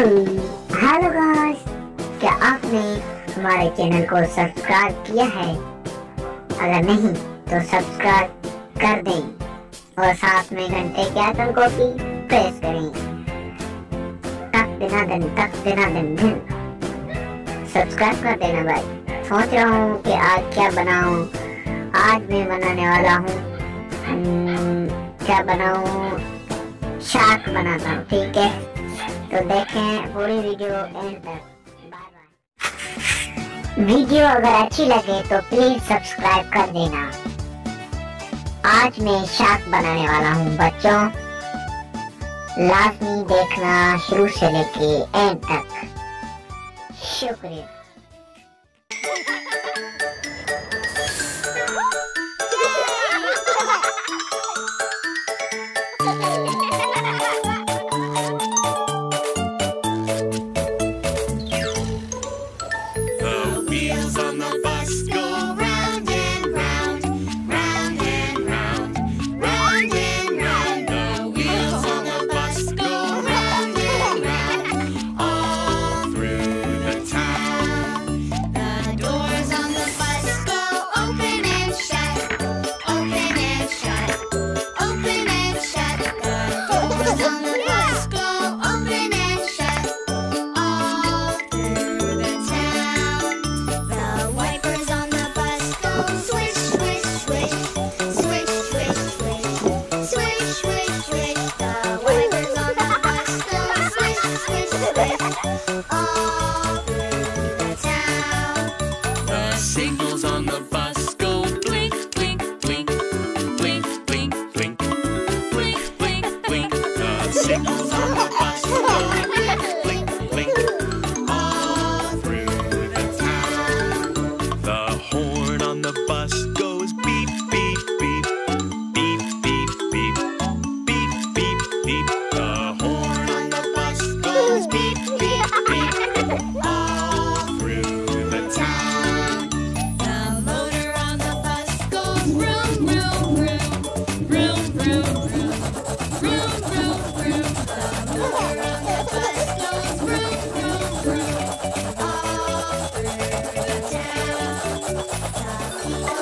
Hello guys क्या आपने हमारे चैनल को सब्सक्राइब किया है? अगर नहीं तो सब्सक्राइब कर दें और साथ में घंटे के आइकन को भी प्रेस करें। तक दिना दिन तक दिना दिन दिन। सब्सक्राइब कर देना भाई। सोच रहा हूँ कि आज क्या बनाऊँ। आज मैं बनाने वाला हूँ हम्म, क्या बनाऊँ? शाक बनाता हूँ ठीक है? तो देखें पूरी वीडियो एंड तक। बाय बाय वीडियो अगर अच्छी लगे तो प्लीज़ सब्सक्राइब कर देना। आज मैं शाक बनाने वाला हूँ, बच्चों। लाजमी देखना शुरू से लेके एंड तक। शुक्रिया। On the bus Bye.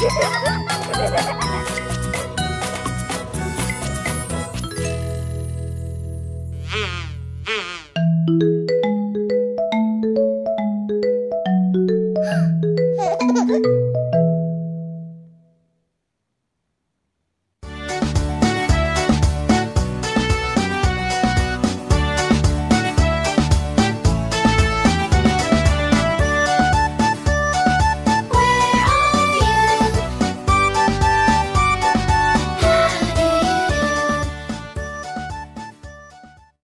ハハハハ!